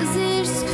existe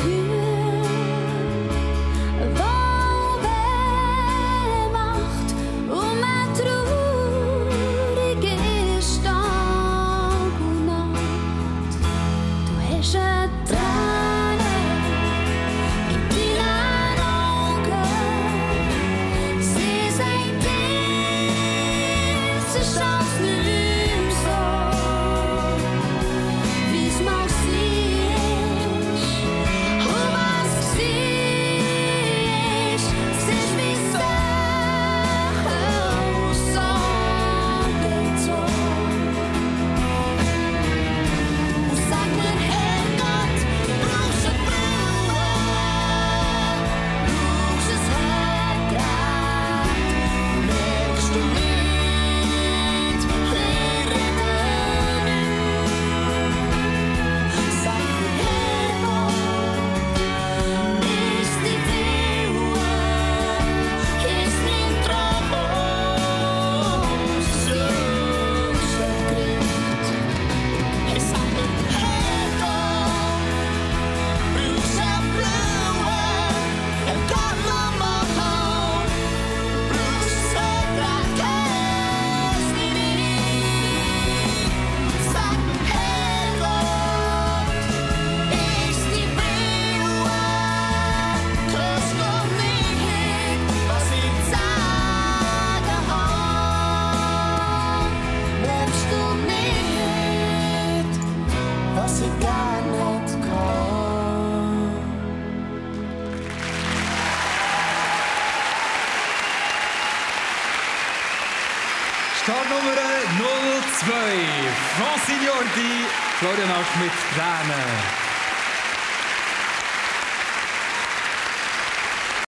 Startnummer 02. Francine Jordi, Florian Asch mit Tränen.